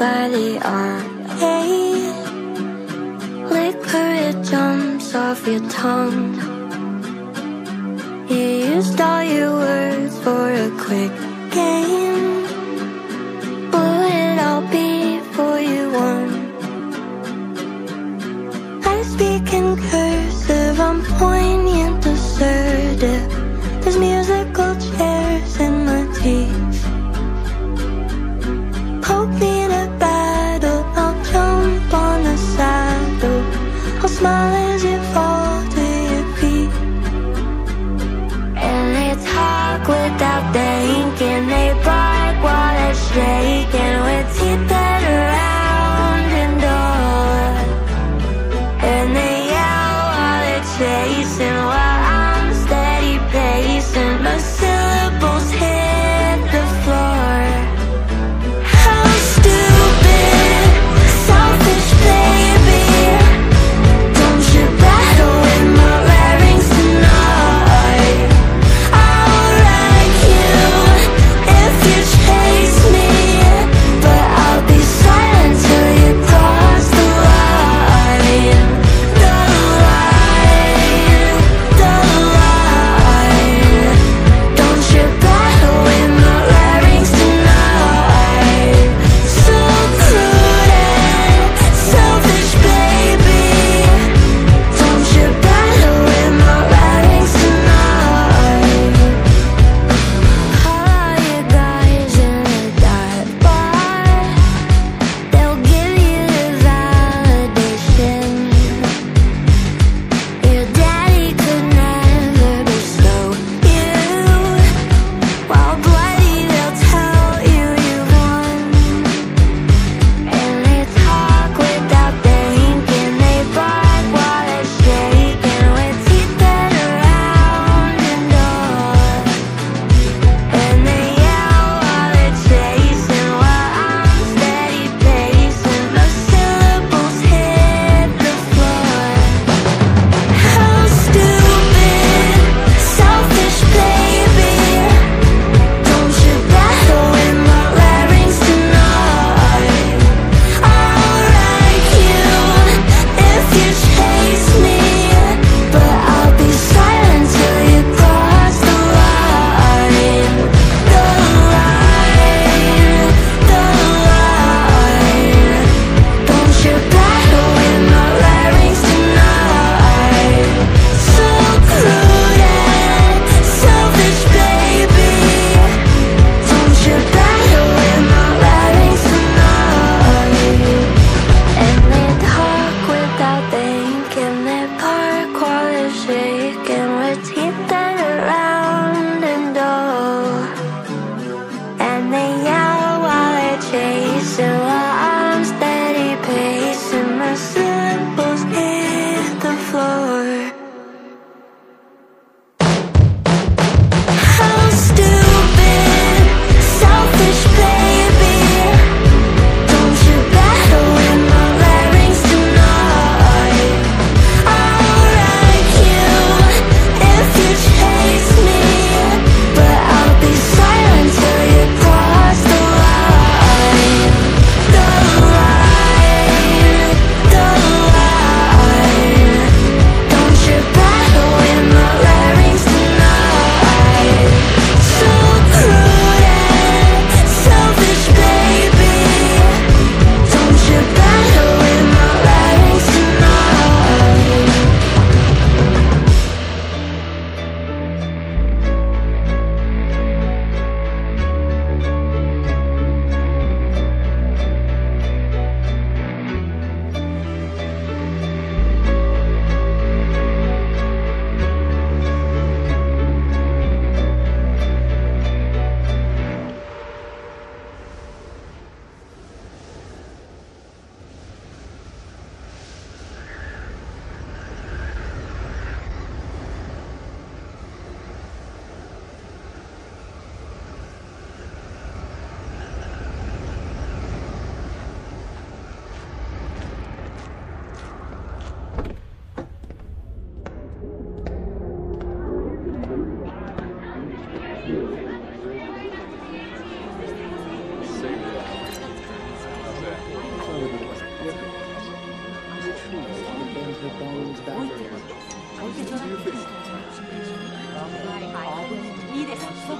body on hey Liquor it jumps off your tongue. You used all your words for a quick game. Blew it all before you won. I speak in cursive, I'm point